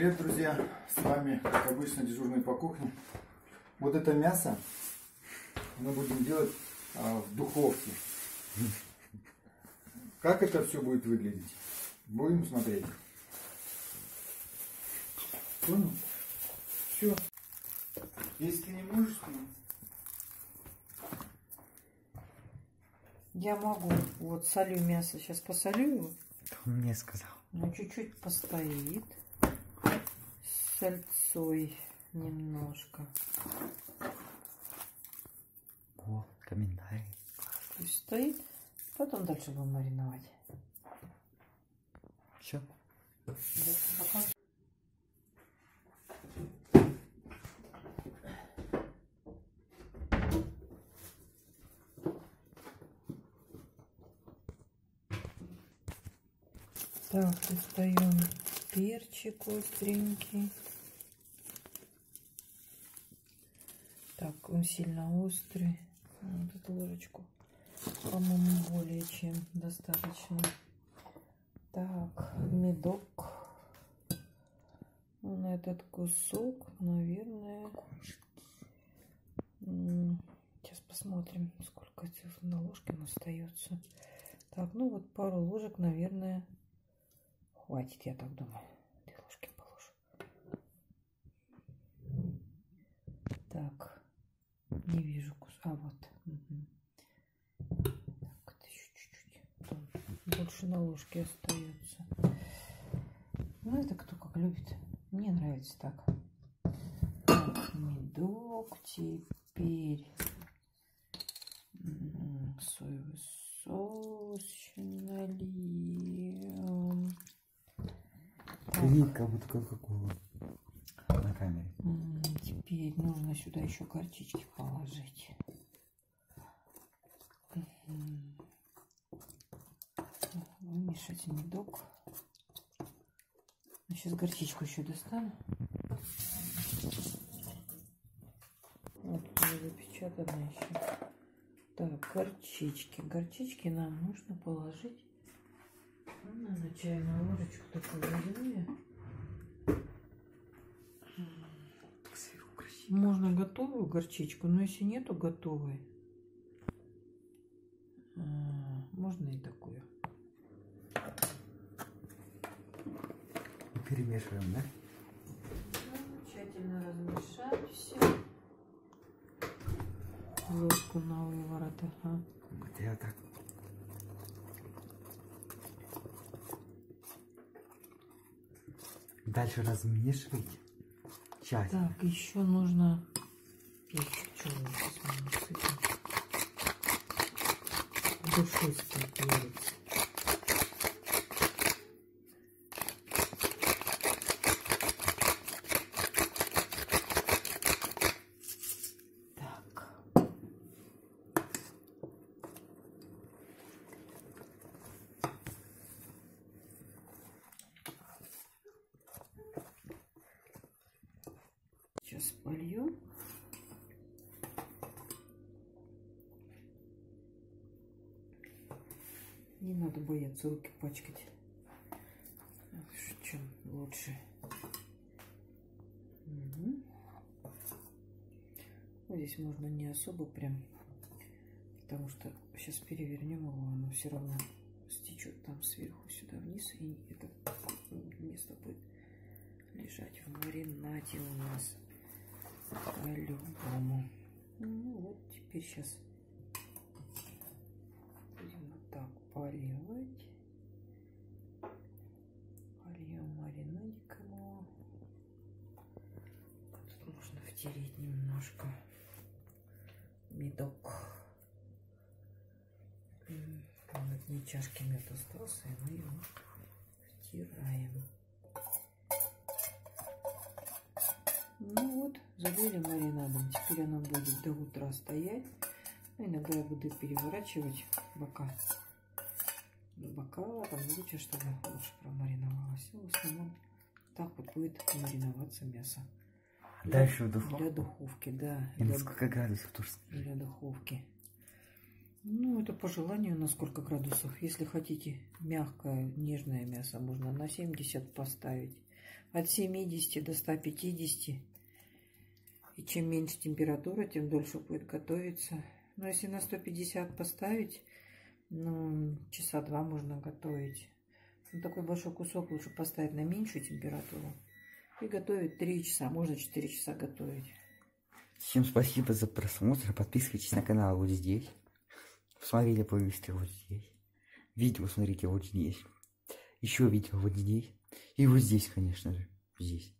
Привет, друзья! С вами, как обычно, дежурный по кухне. Вот это мясо мы будем делать а, в духовке. Как это все будет выглядеть? Будем смотреть. Понял? Все. Если ты не можешь, то... Я могу. Вот солю мясо. Сейчас посолю его. Он мне сказал. Ну, чуть-чуть постоит. Сальцой немножко. О, комментарий. Пусть стоит. Потом дальше будем мариновать. Все. Так, достаем перчик остренький. Так, он сильно острый. Вот эту ложечку, по-моему, более чем достаточно. Так, медок. На этот кусок, наверное... Сейчас посмотрим, сколько на ложке остается. Так, ну вот пару ложек, наверное, хватит, я так думаю. Две ложки положу. Так, не вижу кус. А, вот. Угу. Так, это еще чуть-чуть. Больше на ложке остается. Ну, это кто как любит. Мне нравится так. так медок теперь. Соевый соус нальем. Вид как будто на камере. Нужно сюда еще горчички положить. Вымешать медок. Сейчас горчичку еще достану. Вот запечатанная еще. Так, горчички. Горчички нам нужно положить ну, на чайную ложечку такую возьму я. Можно готовую горчичку, но если нету готовой, а, можно и такую. Перемешиваем, да? Ну, тщательно размешать все. Ложку на выворот, ага. Вот я так. Дальше размешивать часть. Так, еще нужно перчик черный сейчас насыпем. Душистый перец. Сейчас полью. Не надо бояться руки пачкать. Чем лучше. Угу. Здесь можно не особо прям, потому что сейчас перевернем его, оно все равно стечет там сверху сюда вниз, и это место будет лежать в маринаде у нас по-любому. Ну вот теперь сейчас будем поливать. Польем маринадиком. Тут нужно втереть немножко медок. На дне чашки мед остался, и мы его втираем. Ну вот, залили маринадом. Теперь она будет до утра стоять. Ну, иногда я буду переворачивать бока. Бока, там лучше, чтобы лучше промариновалось. Ну, в основном так вот будет мариноваться мясо. Для, Дальше в духовку. Для духовки, да. И для, на сколько градусов тоже скажи. для духовки. Ну, это по желанию на сколько градусов. Если хотите мягкое, нежное мясо, можно на 70 поставить. от 70 до 150. И чем меньше температура, тем дольше будет готовиться. Но если на 150 поставить, ну, часа два можно готовить. Ну, такой большой кусок лучше поставить на меньшую температуру. И готовить 3 часа, можно 4 часа готовить. Всем спасибо за просмотр. Подписывайтесь на канал вот здесь. Посмотрите плейлисты вот здесь. Видео смотрите вот здесь. Еще видео вот здесь. И вот здесь, конечно же. Здесь.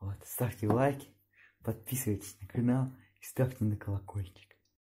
Вот. Ставьте лайки. Подписывайтесь на канал. И ставьте на колокольчик.